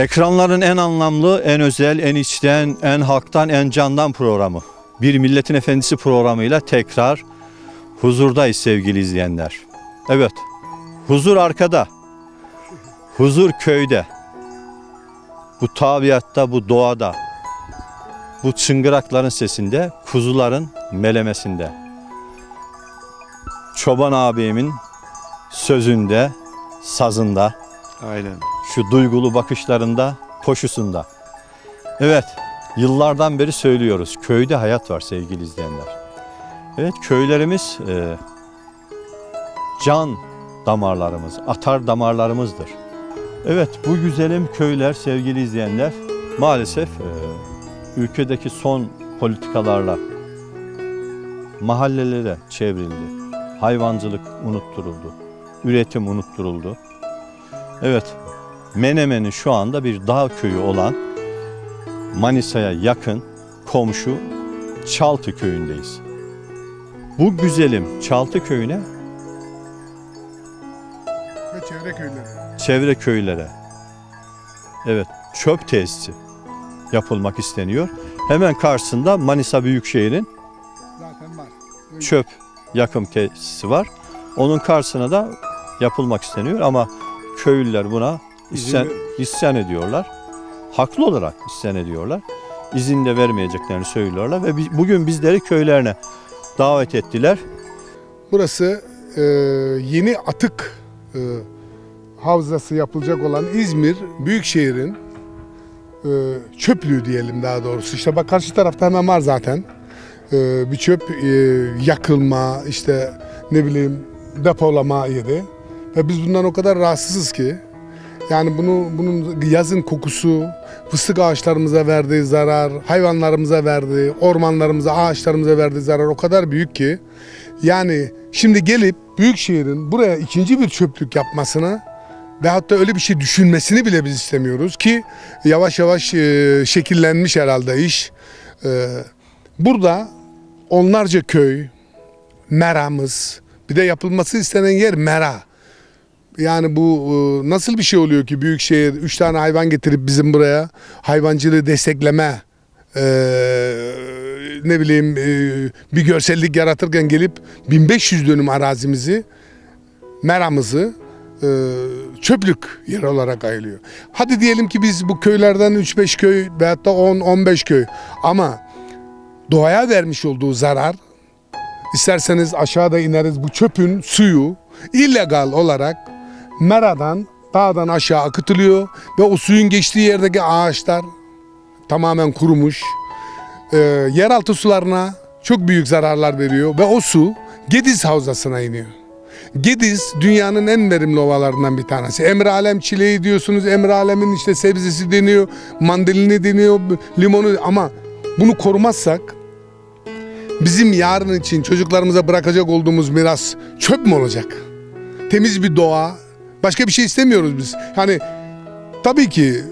Ekranların en anlamlı, en özel, en içten, en halktan, en candan programı. Bir Milletin Efendisi programıyla tekrar huzurdayız sevgili izleyenler. Evet, huzur arkada, huzur köyde. Bu tabiatta, bu doğada, bu çıngırakların sesinde, kuzuların melemesinde. Çoban abimin sözünde, sazında, Aynen. şu duygulu bakışlarında, koşusunda. Evet, yıllardan beri söylüyoruz. Köyde hayat var sevgili izleyenler. Evet, köylerimiz e, can damarlarımız, atar damarlarımızdır. Evet, bu güzelim köyler sevgili izleyenler maalesef e, ülkedeki son politikalarla mahallelere çevrildi. Hayvancılık unutturuldu. Üretim unutturuldu. Evet, Menemen'in şu anda bir dağ köyü olan Manisa'ya yakın komşu Çaltı köyündeyiz. Bu güzelim Çaltı köyüne Ve çevre köyleri. çevre köylere evet çöp tesisi yapılmak isteniyor. Hemen karşısında Manisa Büyükşehir'in Zaten var. çöp yakım tesisi var. Onun karşısına da yapılmak isteniyor ama köylüler buna isyan, isyan ediyorlar. Haklı olarak isyan ediyorlar. İzin de vermeyeceklerini söylüyorlar ve bugün bizleri köylerine davet ettiler. Burası e, yeni atık e, havzası yapılacak olan İzmir Büyükşehir'in e, çöplüğü diyelim daha doğrusu. İşte bak karşı tarafta hemen var zaten. E, bir çöp e, yakılma, işte ne bileyim depolama yeri. Ve biz bundan o kadar rahatsızız ki. Yani bunu bunun yazın kokusu, fıstık ağaçlarımıza verdiği zarar, hayvanlarımıza verdiği, ormanlarımıza, ağaçlarımıza verdiği zarar o kadar büyük ki. Yani şimdi gelip Büyükşehir'in buraya ikinci bir çöplük yapmasını veyahut da öyle bir şey düşünmesini bile biz istemiyoruz ki yavaş yavaş e, şekillenmiş herhalde iş. E, burada onlarca köy, meramız, bir de yapılması istenen yer mera. Yani bu e, nasıl bir şey oluyor ki büyükşehir 3 tane hayvan getirip bizim buraya hayvancılığı destekleme e, ne bileyim e, bir görsellik yaratırken gelip 1500 dönüm arazimizi meramızı çöplük yeri olarak ayırıyor. Hadi diyelim ki biz bu köylerden 3-5 köy veyahut da 10-15 köy ama doğaya vermiş olduğu zarar isterseniz aşağıda ineriz bu çöpün suyu illegal olarak meradan dağdan aşağı akıtılıyor ve o suyun geçtiği yerdeki ağaçlar tamamen kurumuş. Ee, yeraltı sularına çok büyük zararlar veriyor ve o su Gediz Havzası'na iniyor. Gediz dünyanın en verimli ovalarından bir tanesi. Emre Alem çileği diyorsunuz. Emre Alem'in işte sebzesi deniyor, mandalini deniyor, limonu ama bunu korumazsak bizim yarın için çocuklarımıza bırakacak olduğumuz miras çöp mü olacak? Temiz bir doğa, başka bir şey istemiyoruz biz. Hani tabii ki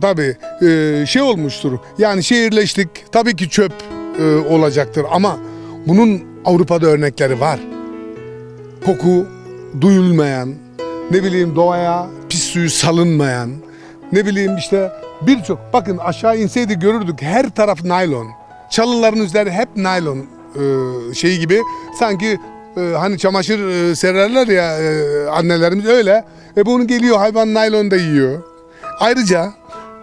tabii e, şey olmuştur. Yani şehirleştik. Tabii ki çöp e, olacaktır ama bunun Avrupa'da örnekleri var. Koku duyulmayan, ne bileyim doğaya pis suyu salınmayan, ne bileyim işte birçok bakın aşağı inseydi görürdük her taraf naylon. Çalıların üzeri hep naylon e, şeyi gibi sanki e, hani çamaşır e, sererler ya e, annelerimiz öyle. E bunu geliyor hayvan naylon da yiyor. Ayrıca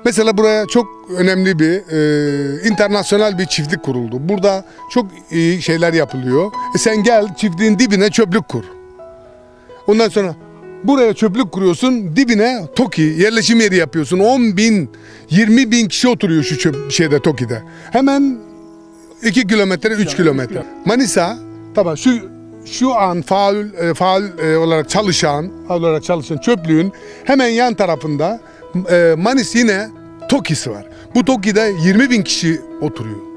mesela buraya çok önemli bir e, internasyonel bir çiftlik kuruldu. Burada çok iyi şeyler yapılıyor. E sen gel çiftliğin dibine çöplük kur. Ondan sonra buraya çöplük kuruyorsun dibine TOKİ yerleşim yeri yapıyorsun. 10 bin 20 bin kişi oturuyor şu çöp şeyde TOKİ'de. Hemen 2 kilometre 3 kilometre. Manisa tabii şu şu an faal e, faal e, olarak çalışan faal olarak çalışan çöplüğün hemen yan tarafında e, Manis yine TOKİ'si var. Bu TOKİ'de 20 bin kişi oturuyor.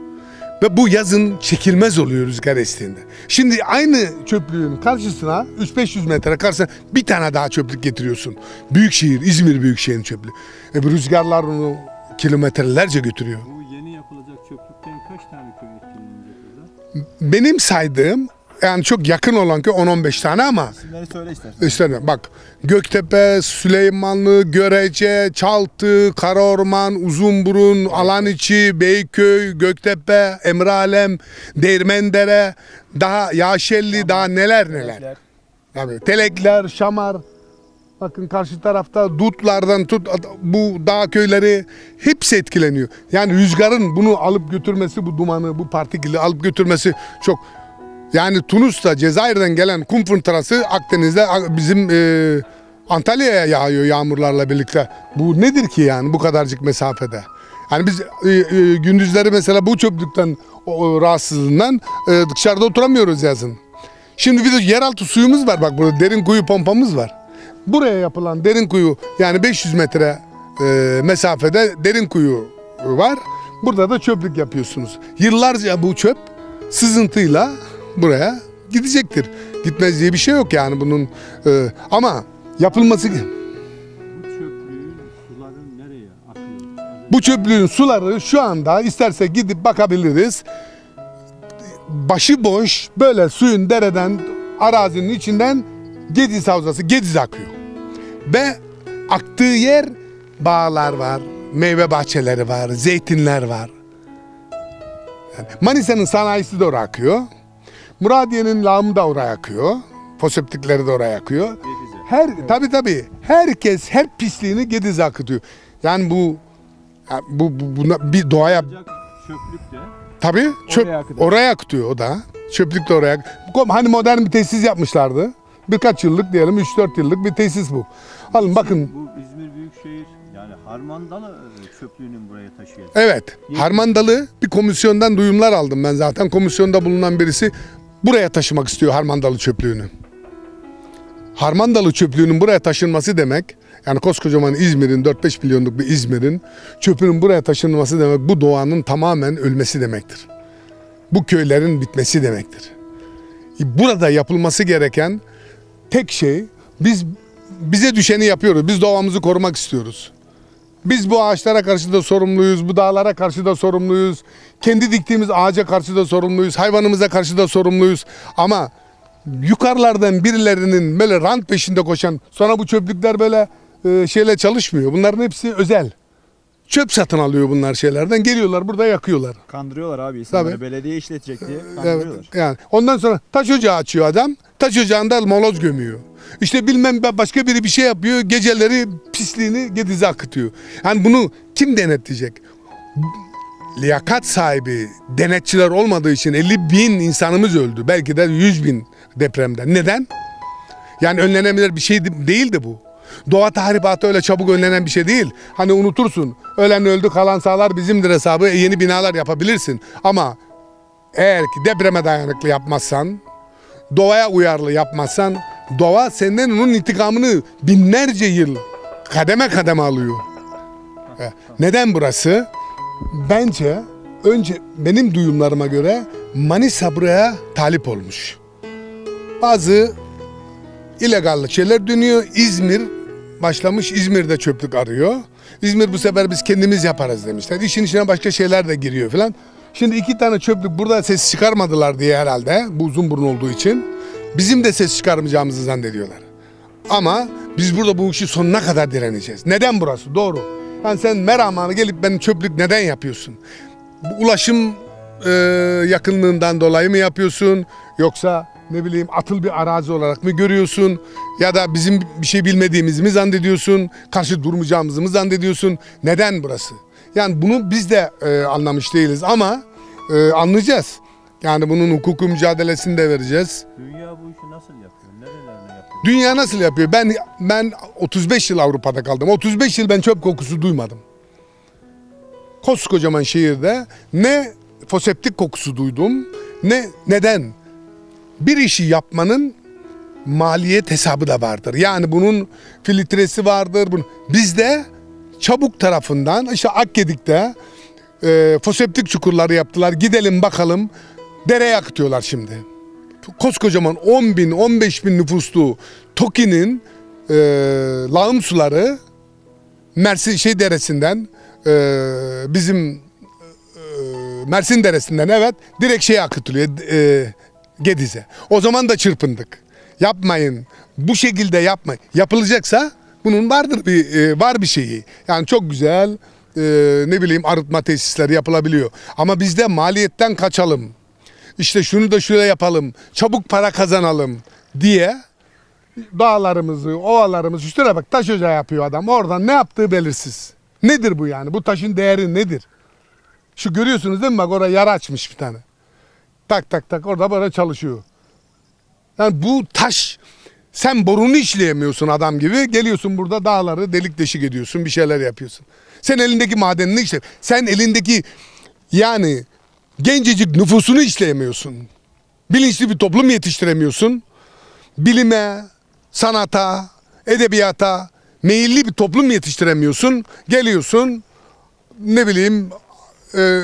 Ve bu yazın çekilmez oluyor rüzgar estiğinde. Şimdi aynı çöplüğün karşısına 3-500 metre karşısına bir tane daha çöplük getiriyorsun. Büyükşehir, İzmir Büyükşehir'in çöplüğü. E bu rüzgarlar onu kilometrelerce götürüyor. Bu yeni yapılacak çöplükten kaç tane köy etkilenecek burada? Benim saydığım yani çok yakın olan köy 10-15 tane ama İsimleri söyle istersen. İşte bak Göktepe, Süleymanlı, Görece, Çaltı, Karaorman, Uzunburun, Alaniçi, Beyköy, Göktepe, Emralem, Değirmendere, daha Yaşelli, daha neler neler. Tabii, Telekler, Şamar. Bakın karşı tarafta Dutlardan tut bu dağ köyleri hepsi etkileniyor. Yani rüzgarın bunu alıp götürmesi, bu dumanı, bu partikülü alıp götürmesi çok yani Tunus'ta Cezayir'den gelen kum fırtınası Akdeniz'de bizim e, Antalya'ya yağıyor yağmurlarla birlikte. Bu nedir ki yani bu kadarcık mesafede? Yani biz e, e, gündüzleri mesela bu çöplükten o, o rahatsızlığından e, dışarıda oturamıyoruz yazın. Şimdi bir de yeraltı suyumuz var bak burada derin kuyu pompamız var. Buraya yapılan derin kuyu yani 500 metre e, mesafede derin kuyu var. Burada da çöplük yapıyorsunuz. Yıllarca bu çöp sızıntıyla buraya gidecektir. Gitmez diye bir şey yok yani bunun e, ama yapılması Bu suları nereye akıyor? bu çöplüğün suları şu anda isterse gidip bakabiliriz. Başıboş böyle suyun dereden arazinin içinden Gediz Havzası Gediz akıyor. Ve aktığı yer bağlar var, meyve bahçeleri var, zeytinler var. Manisa'nın sanayisi oraya akıyor. Muradiye'nin lağımı da oraya akıyor. Foseptikleri de oraya akıyor. Her tabi tabi herkes her pisliğini Gediz'e akıtıyor. Yani bu bu, bu buna bir doğaya çöplük de tabi çöp Oraya oraya akıtıyor o da. Çöplük de oraya. Hani modern bir tesis yapmışlardı. Birkaç yıllık diyelim 3-4 yıllık bir tesis bu. Alın bakın bu İzmir Büyükşehir yani Harmandalı e, çöplüğünün buraya taşıyacak. Evet. Harmandalı bir komisyondan duyumlar aldım ben zaten. Komisyonda bulunan birisi buraya taşımak istiyor Harmandalı çöplüğünü. Harmandalı çöplüğünün buraya taşınması demek yani koskocaman İzmir'in 4-5 milyonluk bir İzmir'in çöpünün buraya taşınması demek bu doğanın tamamen ölmesi demektir. Bu köylerin bitmesi demektir. Burada yapılması gereken tek şey biz bize düşeni yapıyoruz. Biz doğamızı korumak istiyoruz. Biz bu ağaçlara karşı da sorumluyuz, bu dağlara karşı da sorumluyuz. Kendi diktiğimiz ağaca karşı da sorumluyuz, hayvanımıza karşı da sorumluyuz. Ama yukarılardan birilerinin böyle rant peşinde koşan, sonra bu çöplükler böyle e, şeyle çalışmıyor. Bunların hepsi özel. Çöp satın alıyor bunlar şeylerden. Geliyorlar burada yakıyorlar. Kandırıyorlar abi insanları. Tabii. Belediye işletecek diye Evet, kandırıyorlar. yani ondan sonra taş ocağı açıyor adam. Taş ocağında moloz gömüyor. İşte bilmem başka biri bir şey yapıyor. Geceleri pisliğini Gediz'e akıtıyor. Yani bunu kim denetleyecek? Liyakat sahibi denetçiler olmadığı için 50 bin insanımız öldü. Belki de 100 bin depremden. Neden? Yani önlenebilir bir şey de- değildi bu. Doğa tahribatı öyle çabuk önlenen bir şey değil. Hani unutursun. Ölen öldü kalan sağlar bizimdir hesabı. E, yeni binalar yapabilirsin. Ama eğer ki depreme dayanıklı yapmazsan, doğaya uyarlı yapmazsan, doğa senden onun intikamını binlerce yıl kademe kademe alıyor. E, Neden burası? Bence önce benim duyumlarıma göre Manisa buraya talip olmuş. Bazı illegal şeyler dönüyor. İzmir başlamış İzmir'de çöplük arıyor. İzmir bu sefer biz kendimiz yaparız demişler. İşin içine başka şeyler de giriyor falan. Şimdi iki tane çöplük burada ses çıkarmadılar diye herhalde bu uzun burun olduğu için. Bizim de ses çıkarmayacağımızı zannediyorlar. Ama biz burada bu işi sonuna kadar direneceğiz. Neden burası? Doğru. Yani sen Meraman'a gelip ben çöplük neden yapıyorsun? Bu ulaşım e, yakınlığından dolayı mı yapıyorsun? Yoksa ne bileyim atıl bir arazi olarak mı görüyorsun? Ya da bizim bir şey bilmediğimizi mi zannediyorsun? Karşı durmayacağımızı mı zannediyorsun? Neden burası? Yani bunu biz de e, anlamış değiliz ama e, anlayacağız. Yani bunun hukuku mücadelesini de vereceğiz. Dünya bu işi nasıl yapıyor? Nerelerine yapıyor? Dünya nasıl yapıyor? Ben ben 35 yıl Avrupa'da kaldım. 35 yıl ben çöp kokusu duymadım. Koskocaman şehirde ne foseptik kokusu duydum ne neden? Bir işi yapmanın maliyet hesabı da vardır. Yani bunun filtresi vardır. Bizde çabuk tarafından işte Akgedik'te e, foseptik çukurları yaptılar. Gidelim bakalım. Dereye akıtıyorlar şimdi koskocaman 10 bin 15 bin nüfuslu Toki'nin e, lağım suları Mersin şey deresinden e, bizim e, Mersin deresinden evet direkt şeye akıtılıyor e, Gediz'e. O zaman da çırpındık. Yapmayın. Bu şekilde yapmayın. Yapılacaksa bunun vardır bir e, var bir şeyi. Yani çok güzel e, ne bileyim arıtma tesisleri yapılabiliyor. Ama bizde maliyetten kaçalım işte şunu da şöyle yapalım, çabuk para kazanalım diye dağlarımızı, ovalarımızı üstüne bak taş ocağı yapıyor adam. Oradan ne yaptığı belirsiz. Nedir bu yani? Bu taşın değeri nedir? Şu görüyorsunuz değil mi? Bak oraya yara açmış bir tane. Tak tak tak orada böyle çalışıyor. Yani bu taş sen borunu işleyemiyorsun adam gibi. Geliyorsun burada dağları delik deşik ediyorsun. Bir şeyler yapıyorsun. Sen elindeki madenini işte. Sen elindeki yani gencecik nüfusunu işleyemiyorsun. Bilinçli bir toplum yetiştiremiyorsun. Bilime, sanata, edebiyata meyilli bir toplum yetiştiremiyorsun. Geliyorsun ne bileyim e,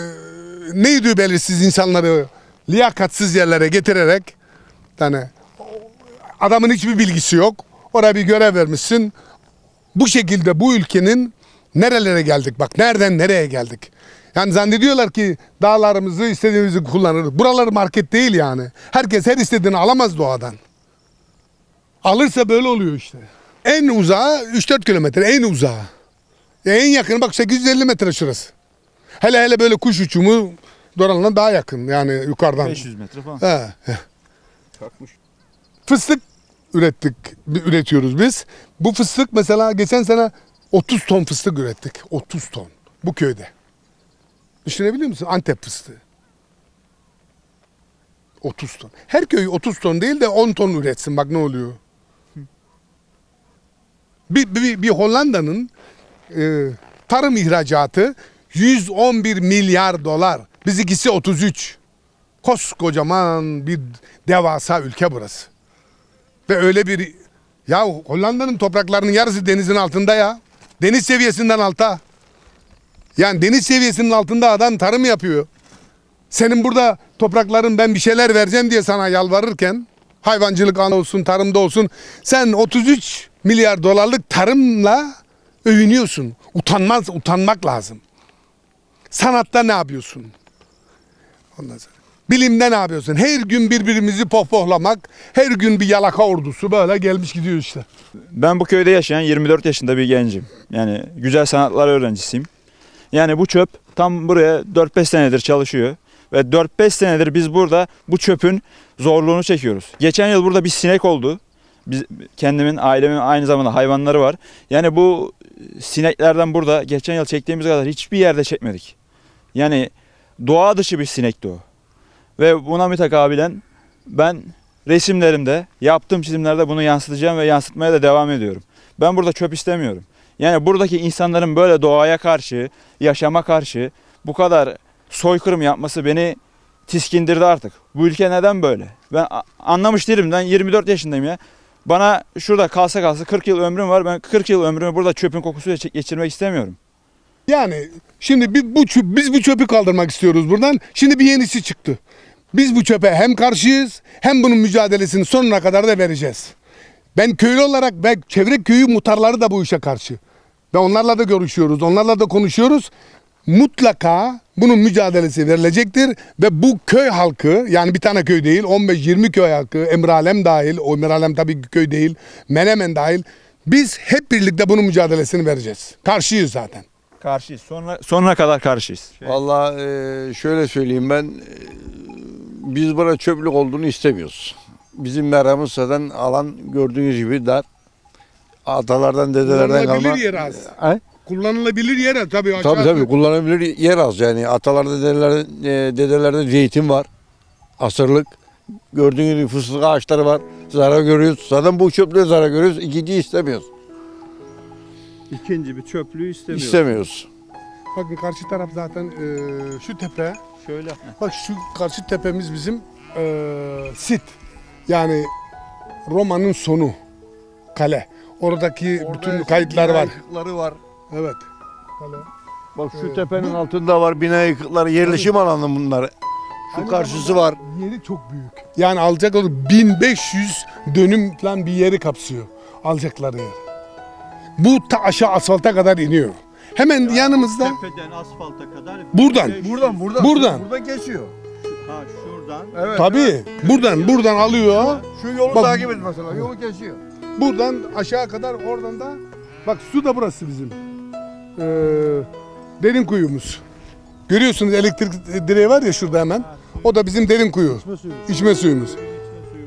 neydi belirsiz insanları liyakatsiz yerlere getirerek yani adamın hiçbir bilgisi yok. Oraya bir görev vermişsin. Bu şekilde bu ülkenin nerelere geldik bak nereden nereye geldik. Yani zannediyorlar ki dağlarımızı istediğimizi kullanırız. Buralar market değil yani. Herkes her istediğini alamaz doğadan. Alırsa böyle oluyor işte. En uzağı 3-4 kilometre en uzağı. En yakın bak 850 metre şurası. Hele hele böyle kuş uçumu Doran'la daha yakın yani yukarıdan. 500 metre falan. He. Kalkmış. Fıstık ürettik, üretiyoruz biz. Bu fıstık mesela geçen sene 30 ton fıstık ürettik. 30 ton bu köyde. Düşünebiliyor musun? Antep fıstığı. 30 ton. Her köy 30 ton değil de 10 ton üretsin bak ne oluyor. Bir, bir, bir Hollanda'nın e, tarım ihracatı 111 milyar dolar. Bizimkisi 33. Koskocaman bir devasa ülke burası. Ve öyle bir ya Hollanda'nın topraklarının yarısı denizin altında ya. Deniz seviyesinden alta. Yani deniz seviyesinin altında adam tarım yapıyor. Senin burada toprakların ben bir şeyler vereceğim diye sana yalvarırken Hayvancılık olsun, tarımda olsun. Sen 33 milyar dolarlık tarımla övünüyorsun. Utanmaz, utanmak lazım. Sanatta ne yapıyorsun? Ondan sonra. Bilimde ne yapıyorsun? Her gün birbirimizi pohpohlamak, her gün bir yalaka ordusu böyle gelmiş gidiyor işte. Ben bu köyde yaşayan 24 yaşında bir gencim. Yani güzel sanatlar öğrencisiyim. Yani bu çöp tam buraya 4-5 senedir çalışıyor. Ve 4-5 senedir biz burada bu çöpün zorluğunu çekiyoruz. Geçen yıl burada bir sinek oldu. Biz, kendimin, ailemin aynı zamanda hayvanları var. Yani bu sineklerden burada geçen yıl çektiğimiz kadar hiçbir yerde çekmedik. Yani doğa dışı bir sinekti o. Ve buna mütekabilen ben resimlerimde, yaptığım çizimlerde bunu yansıtacağım ve yansıtmaya da devam ediyorum. Ben burada çöp istemiyorum. Yani buradaki insanların böyle doğaya karşı, yaşama karşı bu kadar soykırım yapması beni tiskindirdi artık. Bu ülke neden böyle? Ben anlamış değilim. Ben 24 yaşındayım ya. Bana şurada kalsa kalsa 40 yıl ömrüm var. Ben 40 yıl ömrümü burada çöpün kokusuyla geçirmek istemiyorum. Yani şimdi bir, bu çö- biz bu çöpü kaldırmak istiyoruz buradan. Şimdi bir yenisi çıktı. Biz bu çöpe hem karşıyız hem bunun mücadelesini sonuna kadar da vereceğiz. Ben köylü olarak ve çevre köyü muhtarları da bu işe karşı. Ve onlarla da görüşüyoruz, onlarla da konuşuyoruz. Mutlaka bunun mücadelesi verilecektir ve bu köy halkı yani bir tane köy değil 15-20 köy halkı Emralem dahil o Emralem tabii köy değil Menemen dahil biz hep birlikte bunun mücadelesini vereceğiz. Karşıyız zaten. Karşıyız. Sonra, sonuna kadar karşıyız. Vallahi e, şöyle söyleyeyim ben e, biz buna çöplük olduğunu istemiyoruz. Bizim meramız zaten alan gördüğünüz gibi dar. Atalardan dedelerden Kullanılabilir kalma. yer az. He? Kullanılabilir yer az. Tabii Tabii tabii kullanabilir yer az yani. Atalarda dedelerde, e, dedelerde zeytin var. Asırlık. Gördüğünüz gibi fıstık ağaçları var. Zarar görüyoruz. Zaten bu çöplüğe zarar görüyoruz. İkinciyi istemiyoruz. İkinci bir çöplüğü istemiyor. İstemiyoruz. Bakın karşı taraf zaten e, şu tepe. Şöyle. Bak şu karşı tepemiz bizim e, sit. Yani Roma'nın sonu. Kale. Oradaki bütün kayıtlar var. Yıkıkları var. Evet. Kale. Bak şu Evet. tepenin altında var bina yıkıkları. Yerleşim alanı bunlar. Şu karşısı var. Yeri çok büyük. Yani alacak olur 1500 dönüm falan bir yeri kapsıyor. Alacakları yer. Bu ta aşağı asfalta kadar iniyor. Hemen yanımızda Tepeden asfalta kadar. Buradan. 500 Buradan buradan. Buradan. Buradan geçiyor. Ha şuradan. Evet. tabii buradan buradan alıyor. Şu yolu Bak- takip et mesela. Yolu kesiyor. Buradan aşağı kadar oradan da bak su da burası bizim. Ee, derin kuyumuz. Görüyorsunuz elektrik direği var ya şurada hemen. O da bizim derin kuyu. İçme suyumuz. İçme suyu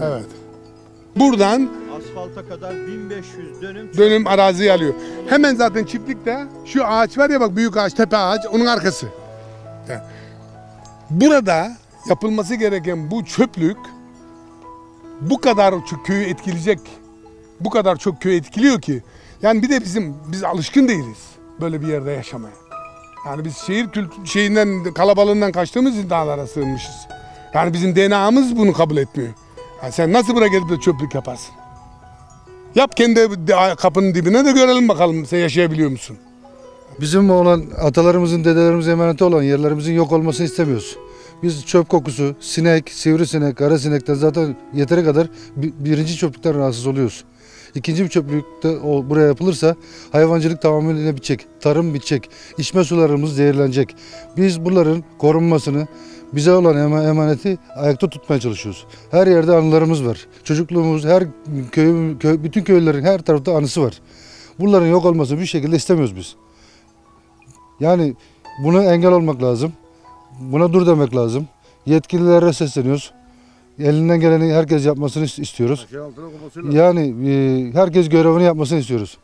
burada. Evet. Buradan Asfalta kadar 1500 dönüm. dönüm araziyi alıyor. Hemen zaten çiftlikte şu ağaç var ya bak büyük ağaç, tepe ağaç onun arkası. Burada yapılması gereken bu çöplük bu kadar çok köyü etkileyecek. Bu kadar çok köyü etkiliyor ki. Yani bir de bizim biz alışkın değiliz böyle bir yerde yaşamaya. Yani biz şehir kült şeyinden kalabalığından kaçtığımız için dağlara sığınmışız. Yani bizim DNA'mız bunu kabul etmiyor. Yani sen nasıl buraya gelip de çöplük yaparsın? Yap kendi kapının dibine de görelim bakalım sen yaşayabiliyor musun? Bizim olan atalarımızın, dedelerimizin emaneti olan yerlerimizin yok olmasını istemiyoruz. Biz çöp kokusu, sinek, sivrisinek, kara sinekten zaten yeteri kadar bi- birinci çöplükten rahatsız oluyoruz. İkinci bir çöplükte o buraya yapılırsa hayvancılık tamamıyla bitecek, tarım bitecek, içme sularımız zehirlenecek. Biz bunların korunmasını, bize olan ema- emaneti ayakta tutmaya çalışıyoruz. Her yerde anılarımız var. Çocukluğumuz, her köy, köy bütün köylülerin her tarafta anısı var. Bunların yok olmasını bir şekilde istemiyoruz biz. Yani buna engel olmak lazım. Buna dur demek lazım. Yetkililere sesleniyoruz. Elinden geleni herkes yapmasını is- istiyoruz. Yani e, herkes görevini yapmasını istiyoruz.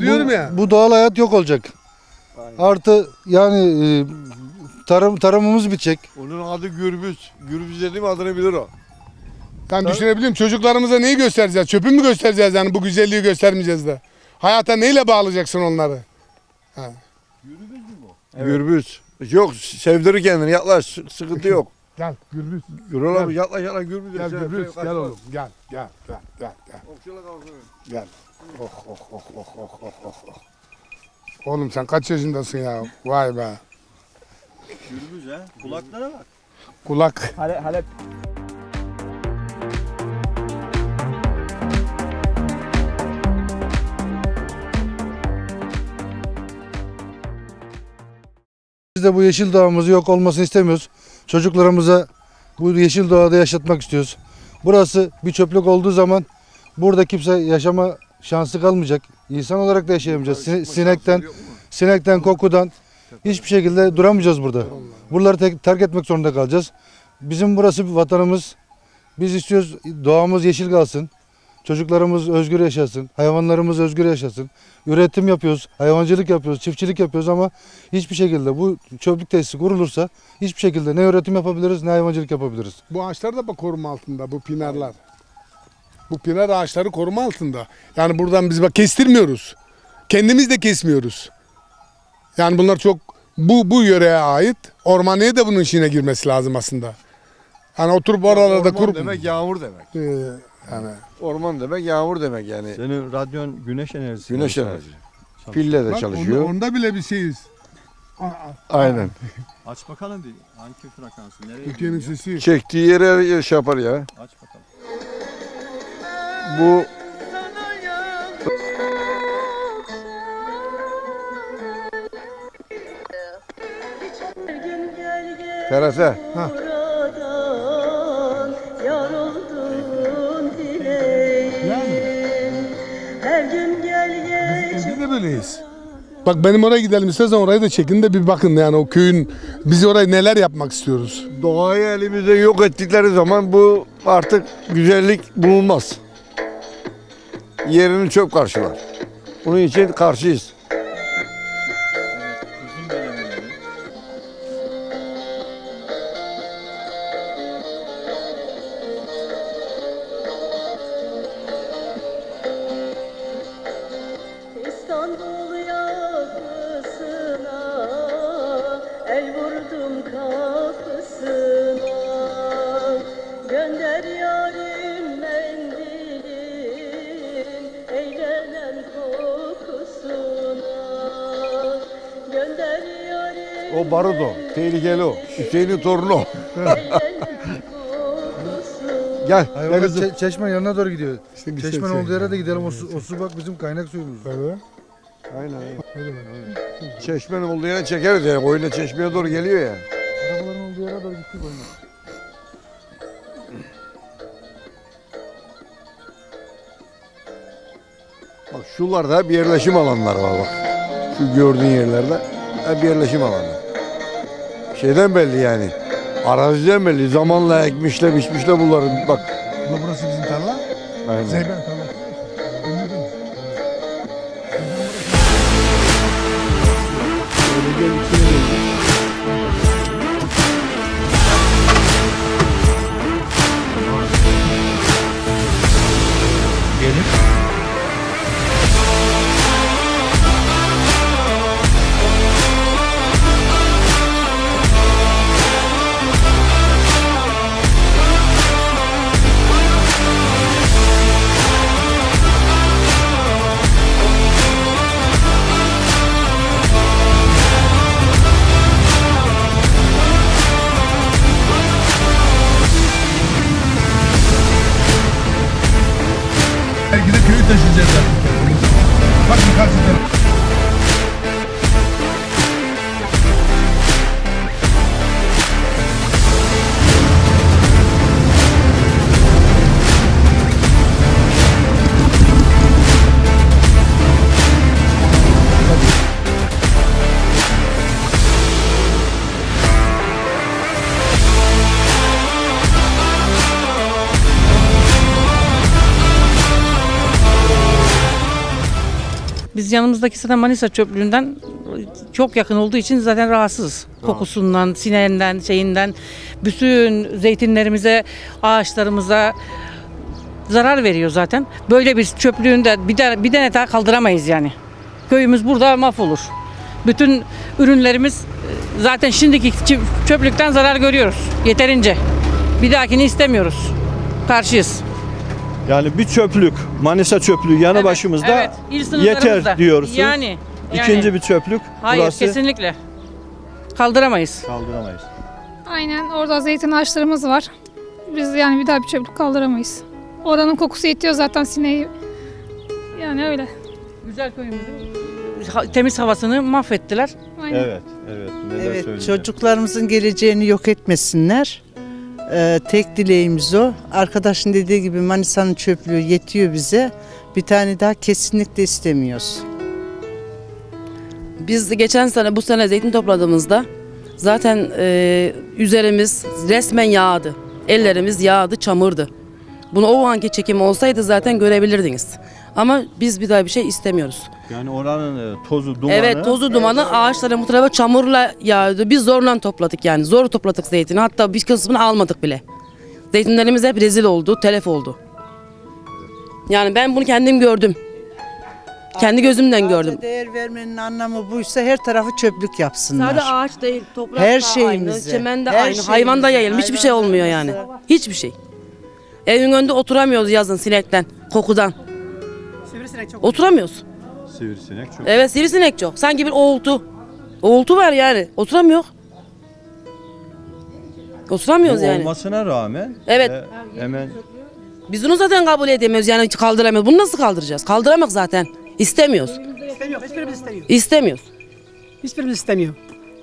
Diyorum bu, ya. Bu doğal hayat yok olacak. Artı yani e, tarım tarımımız bitecek. Onun adı Gürbüz. Gürbüz dediğim adını bilir o. Ben düşünebiliyorum çocuklarımıza neyi göstereceğiz? Çöpü mü göstereceğiz yani bu güzelliği göstermeyeceğiz de. Hayata neyle bağlayacaksın onları? Gürbüz. Yok sevdirir kendini yaklaş sıkıntı yok. Gel Gürbüz. Yürü abi yatla yatla gürbüz. Gel Sen- Gürbüz. sen- Gel oğlum. Gel. Gel. Gel. Gel. Gel. Okşala kafasını. Gel. Oh oh oh oh oh oh oh. oh. Oğlum sen kaç yaşındasın ya? Vay be. Gürbüz ha. Kulaklara bak. Kulak. Halep, Halep Biz de bu yeşil doğamızı yok olmasını istemiyoruz. Çocuklarımıza bu yeşil doğada yaşatmak istiyoruz. Burası bir çöplük olduğu zaman burada kimse yaşama şansı kalmayacak. İnsan olarak da yaşayamayacağız. Sine- sinekten, sinekten, kokudan hiçbir şekilde duramayacağız burada. Buraları terk etmek zorunda kalacağız. Bizim burası bir vatanımız. Biz istiyoruz doğamız yeşil kalsın. Çocuklarımız özgür yaşasın. Hayvanlarımız özgür yaşasın. Üretim yapıyoruz, hayvancılık yapıyoruz, çiftçilik yapıyoruz ama hiçbir şekilde bu çöplük tesisi kurulursa hiçbir şekilde ne üretim yapabiliriz ne hayvancılık yapabiliriz. Bu ağaçlar da bak koruma altında bu pinarlar. Bu pinar ağaçları koruma altında. Yani buradan biz bak kestirmiyoruz. Kendimiz de kesmiyoruz. Yani bunlar çok bu bu yöreye ait. Ormaniye de bunun içine girmesi lazım aslında. Yani oturup oralarda kurup demek yağmur demek. Ee, yani Orman demek yağmur demek yani. Senin radyon güneş enerjisi. Güneş enerjisi. Pille de bak çalışıyor. Onda, onda bile bir şeyiz. Aa, Aynen. Aç bakalım bir. Hangi frekansı? Nereye Türkiye'nin gidiyor? sesi. Çektiği yere şey yapar ya. Aç bakalım. Bu terase. Ha. De böyleyiz. Bak benim oraya gidelim istersen orayı da çekin de bir bakın yani o köyün biz orayı neler yapmak istiyoruz. Doğayı elimizde yok ettikleri zaman bu artık güzellik bulunmaz. Yerini çöp karşılar. Bunun için karşıyız. Hüseyin'in torunu Gel. Hayvanlar gel kızım. çe- çeşmenin yanına doğru gidiyor. İşte bir Çeşmenin şey olduğu yere de gidelim. O su, o su bak bizim kaynak suyumuz. Evet. Aynen. Çeşmenin olduğu yere çekeriz yani. Oyuna çeşmeye doğru geliyor ya. Arabaların olduğu yere doğru gittik oyuna. Bak şuralarda hep yerleşim alanları var bak. Şu gördüğün yerlerde hep yerleşim alanı. Şeyden belli yani. Araziden belli. Zamanla ekmişle biçmişle bunları. Bak. Ama burası bizim tarla. Aynen. Zeyben Belki de köyü taşıyacağız artık. Bak bir karşıda. Yanımızdaki zaten Manisa çöplüğünden çok yakın olduğu için zaten rahatsız. Kokusundan, sineğinden, şeyinden bütün zeytinlerimize, ağaçlarımıza zarar veriyor zaten. Böyle bir çöplüğünde bir de bir tane daha kaldıramayız yani. Köyümüz burada mahvolur. Bütün ürünlerimiz e, zaten şimdiki çöplükten zarar görüyoruz. Yeterince. Bir dahakini istemiyoruz. Karşıyız. Yani bir çöplük, Manisa çöplüğü yanı Evet, başımızda evet, il yeter diyorsunuz. Yani. yani. İkinci bir çöplük Hayır burası kesinlikle. Kaldıramayız. kaldıramayız. Aynen orada zeytin ağaçlarımız var. Biz yani bir daha bir çöplük kaldıramayız. Oranın kokusu yetiyor zaten sineği. Yani öyle. Güzel köyümüzün ha- temiz havasını mahvettiler. Aynen. Evet, evet. Neler Evet, çocuklarımızın geleceğini yok etmesinler. Ee, tek dileğimiz o. Arkadaşın dediği gibi Manisa'nın çöplüğü yetiyor bize. Bir tane daha kesinlikle istemiyoruz. Biz geçen sene bu sene zeytin topladığımızda zaten e, üzerimiz resmen yağdı. Ellerimiz yağdı, çamurdu. Bunu o anki çekim olsaydı zaten görebilirdiniz. Ama biz bir daha bir şey istemiyoruz. Yani oranın e, tozu, dumanı. Evet tozu dumanı ağaçların bu tarafa çamurla yağdı. Biz zorla topladık yani. Zor topladık zeytini. Hatta bir kısmını almadık bile. Zeytinlerimiz hep rezil oldu, telef oldu. Yani ben bunu kendim gördüm. Kendi gözümden gördüm. Değer vermenin anlamı buysa her tarafı çöplük yapsınlar. Sadece ağaç değil, toprak Her da şeyimizi, aynı, çemen de her aynı, hayvan da şeyimizi, yayılmış. Hiçbir şey olmuyor yani. Hiçbir şey. Evin önünde oturamıyoruz yazın sinekten, kokudan. Oturamıyoruz. Sivrisinek çok. Evet sivrisinek çok. Sanki bir oğultu. Oğultu var yani. Oturamıyor. Oturamıyoruz Bu yani. olmasına rağmen Evet. e, hemen Biz bunu zaten kabul edemiyoruz yani kaldıramıyoruz. Bunu nasıl kaldıracağız? Kaldıramak zaten. İstemiyoruz. İstemiyor. Hiçbirimiz istemiyor. İstemiyoruz. Hiçbirimiz istemiyor.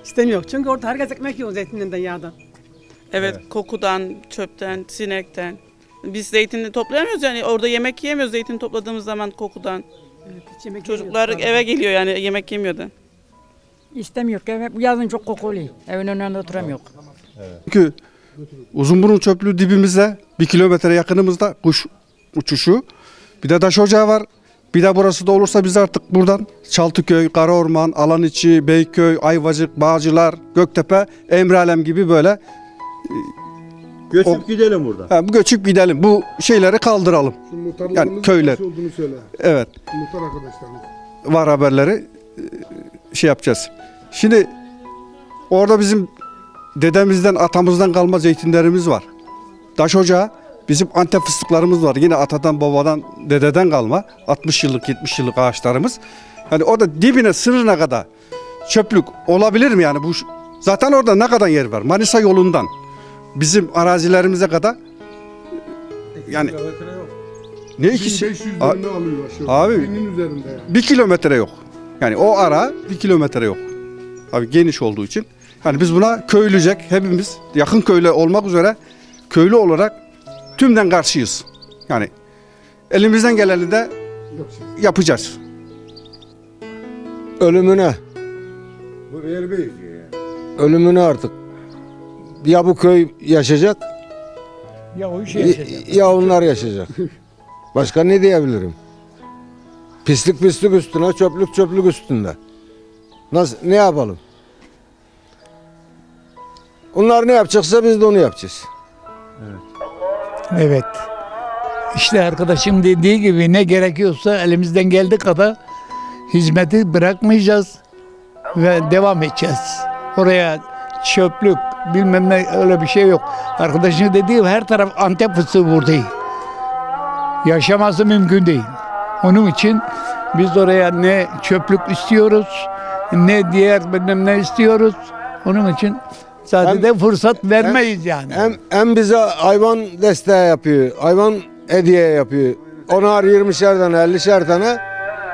İstemiyor. Çünkü orada herkes ekmek yiyor zeytinden yağdan. Evet, kokudan, çöpten, sinekten. Biz zeytini toplayamıyoruz yani orada yemek yiyemiyoruz zeytin topladığımız zaman kokudan. Evet, hiç yemek Çocuklar yemiyor. eve geliyor yani yemek yemiyordu. İstemiyor. Yazın çok kokulu. Evin önünde oturamıyor. Çünkü Uzunburun çöplüğü dibimizde bir kilometre yakınımızda kuş uçuşu. Bir de taş ocağı var. Bir de burası da olursa biz artık buradan Çaltıköy, Karaorman, Alan içi, Beyköy, Ayvacık, Bağcılar, Göktepe, Emralem gibi böyle göçüp O- gidelim buradan. ha, bu göçüp gidelim. Bu şeyleri kaldıralım. Şu muhtarlarımızın Yani köyler. olduğunu söyle. Evet. Muhtar arkadaşlarımız. var haberleri e, şey yapacağız. Şimdi orada bizim dedemizden atamızdan kalma zeytinlerimiz var. Taş ocağı bizim antep fıstıklarımız var. Yine atadan babadan dededen kalma 60 yıllık 70 yıllık ağaçlarımız. Yani orada dibine sınırına kadar çöplük olabilir mi yani bu zaten orada ne kadar yer var? Manisa yolundan bizim arazilerimize kadar yani ne ikisi 1500 A- dönümü alıyor aşağı. Abi- Binin üzerinde yani. bir kilometre yok. Yani o ara bir kilometre yok. Abi geniş olduğu için. Yani biz buna köylücek hepimiz yakın köylü olmak üzere köylü olarak tümden karşıyız. Yani elimizden geleni de yapacağız. Ölümüne, Bu ya. ölümüne artık. Ya bu köy yaşayacak Ya o ya, yaşayacak. ya onlar yaşayacak. Başka ne diyebilirim? Pislik pislik üstüne, çöplük çöplük üstünde. Nasıl, ne yapalım? Onlar ne yapacaksa biz de onu yapacağız. Evet. İşte arkadaşım dediği gibi ne gerekiyorsa elimizden geldiği kadar hizmeti bırakmayacağız ve devam edeceğiz. Oraya çöplük bilmem ne öyle bir şey yok. Arkadaşın dediği her taraf Antep fıstığı burada. Yaşaması mümkün değil. Onun için biz oraya ne çöplük istiyoruz ne diğer bilmem ne istiyoruz. Onun için sadece fırsat vermeyiz yani. Hem, hem bize hayvan desteği yapıyor, hayvan hediye yapıyor. Onar 20'şer tane, 50'şer tane.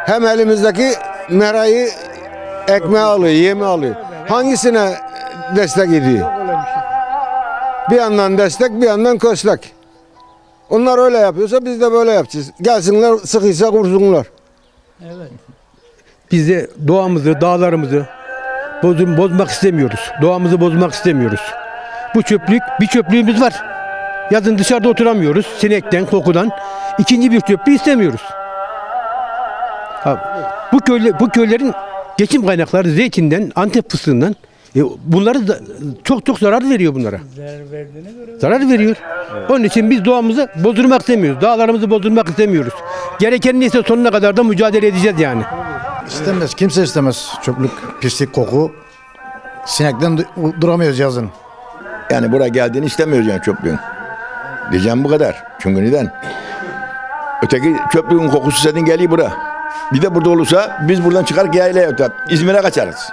Hem elimizdeki merayı ekmeği alıyor, yemi alıyor. Hangisine destek ediyor? Bir yandan destek, bir yandan köstek. Onlar öyle yapıyorsa biz de böyle yapacağız. Gelsinler sıkıysa kursunlar. Biz de doğamızı, dağlarımızı bozum, bozmak istemiyoruz. Doğamızı bozmak istemiyoruz. Bu çöplük, bir çöplüğümüz var. Yazın dışarıda oturamıyoruz. Sinekten, kokudan. İkinci bir çöplüğü istemiyoruz. Ha, bu köyle, bu köylerin geçim kaynakları zeytinden, antep fıstığından. E, bunları da, çok çok zarar veriyor bunlara. Zarar veriyor. Onun için biz doğamızı bozdurmak istemiyoruz. Dağlarımızı bozdurmak istemiyoruz. Gereken neyse sonuna kadar da mücadele edeceğiz yani. İstemez. Kimse istemez. Çöplük, pislik, koku. Sinekten du- duramıyoruz yazın. Yani buraya geldiğini istemiyoruz yani çöplüğün. Diyeceğim bu kadar. Çünkü neden? Öteki çöplüğün kokusu senin geliyor bura. Bir de burada olursa biz buradan çıkar yaylaya öter. İzmir'e kaçarız.